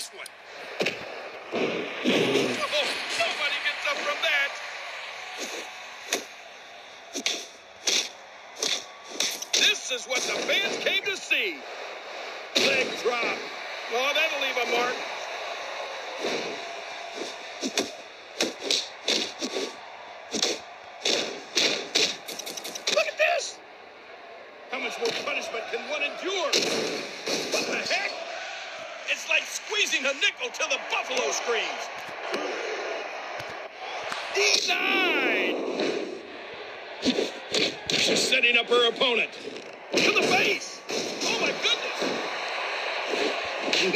this one. Oh, nobody gets up from that. This is what the fans came to see. Leg drop. Oh, that'll leave a mark. Look at this. How much more punishment can one endure? What the heck? It's like squeezing a nickel till the buffalo screams. Denied. She's setting up her opponent. To the face. Oh my goodness.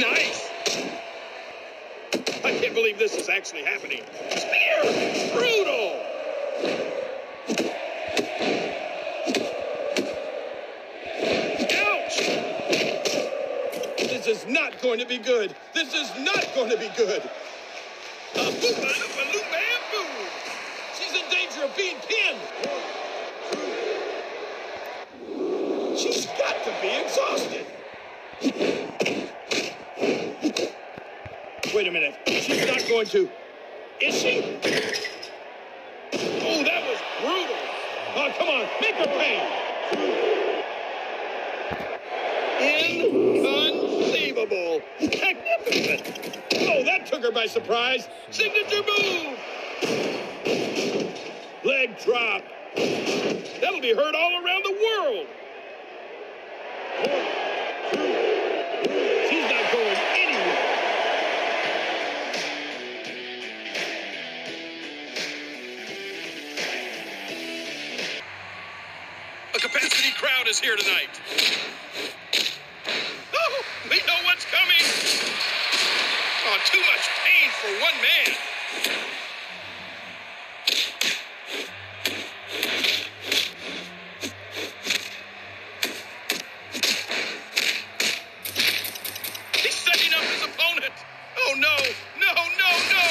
Nice. I can't believe this is actually happening. Spear. Brutal. Ouch. This is not going to be good. This is not going to be good. Loop. She's in danger of being pinned. She's got to be exhausted. Wait a minute. She's not going to. Is she? Oh, that was brutal. Oh, come on. Make her pay. Inconceivable. Magnificent. Her by surprise. Signature move. Leg drop. That'll be heard all around the world. She's not going anywhere. A capacity crowd is here tonight. Oh, we know what's coming. Oh, too much pain for one man. He's setting up his opponent. Oh, no, no, no, no.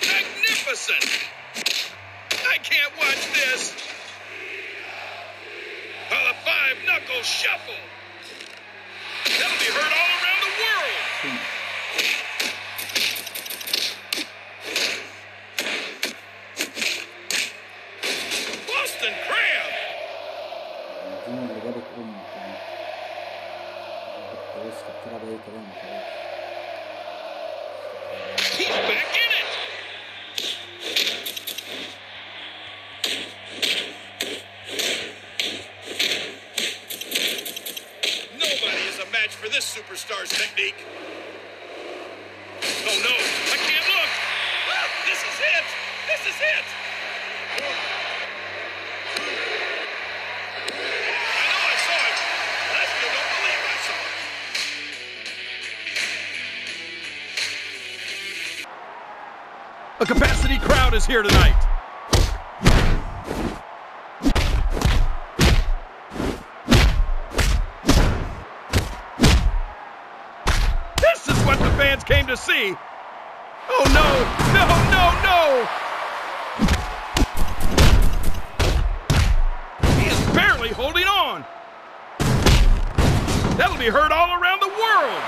Magnificent. I can't watch this. Knuckle Shuffle. That'll be heard all around the world. Boston Crab. He's back match for this superstar's technique. Oh no, I can't look. Ah, this is it. This is it. A capacity crowd is here tonight. See. Oh no, no, no, no! He is barely holding on. That'll be heard all around the world.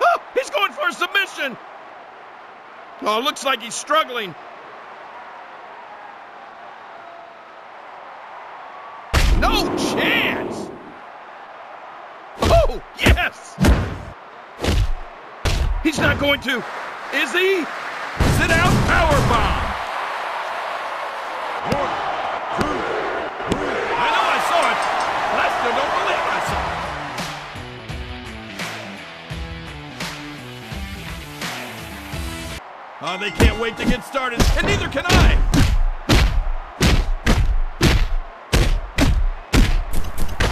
Oh, he's going for a submission. Oh, looks like he's struggling. Chance. Oh, yes. He's not going to. Is he? Sit out power bomb. One, two, three. I know I saw it, but I don't believe it. Oh, they can't wait to get started, and neither can I.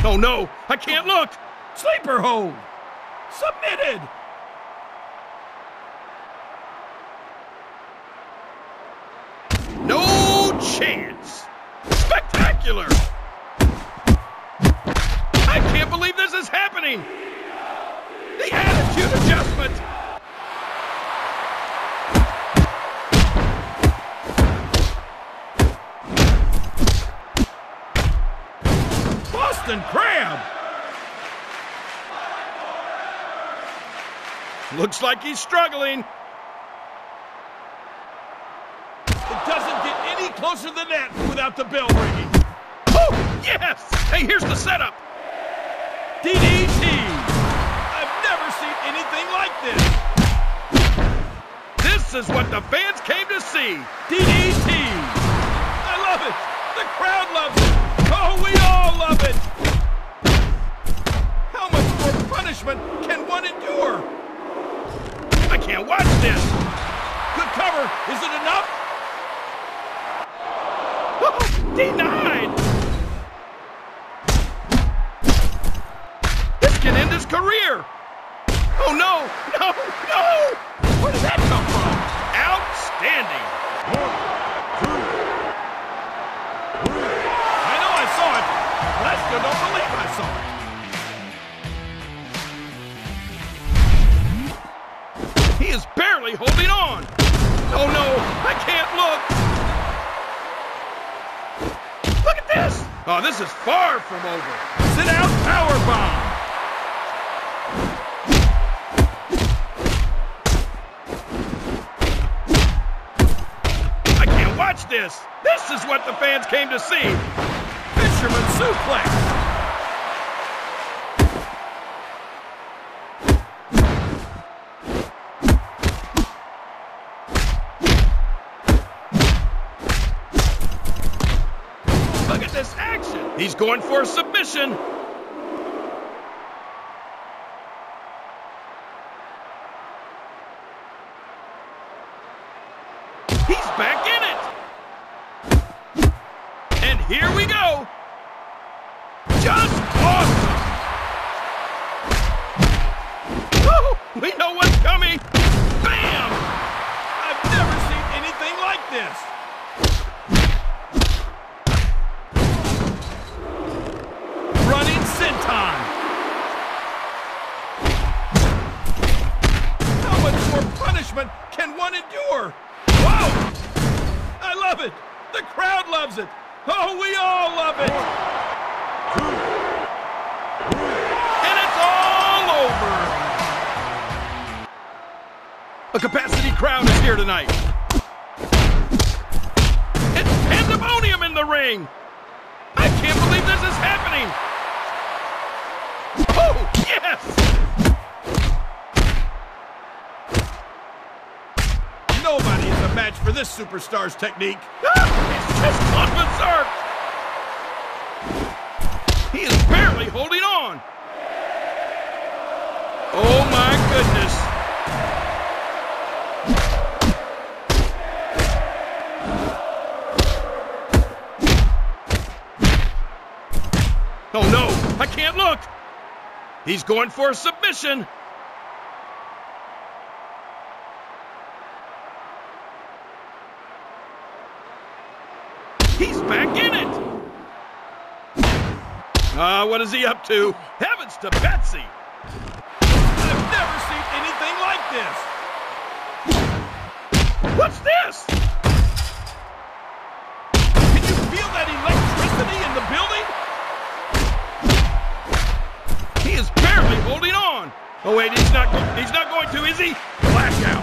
Oh no, I can't look! Sleeper hold! Submitted! No chance! Spectacular! I can't believe this is happening! The attitude Looks like he's struggling. It doesn't get any closer than that without the bell ringing. Oh, yes! Hey, here's the setup. DDT. I've never seen anything like this. This is what the fans came to see. DDT. I love it. The crowd loves it. Oh, we all love it. How much more punishment can one endure? Can't watch this. Good cover. Is it enough? Oh, denied. This can end his career. Oh, no, no, no. Where did that come from? Outstanding. Barely holding on. Oh no, I can't look. Look at this. Oh, this is far from over. Sit out power bomb. I can't watch this. This is what the fans came to see. Fisherman suplex. He's going for a submission. He's back in it. And here we go. Just awesome. Oh, we know what's coming. Bam! I've never seen anything like this. Punishment can one endure? Wow! I love it. The crowd loves it. Oh, we all love it. And it's all over. A capacity crowd is here tonight. It's pandemonium in the ring. I can't believe this is happening. Oh, yes! Match for this superstar's technique. Ah, he's just gone berserk. He is barely holding on. Oh, my goodness. Oh, no. I can't look. He's going for a submission. He's back in it. Ah, what is he up to? Heavens to Betsy. I've never seen anything like this. What's this? Can you feel that electricity in the building? He is barely holding on. Oh wait, he's not. He's not going to, is he? Blackout.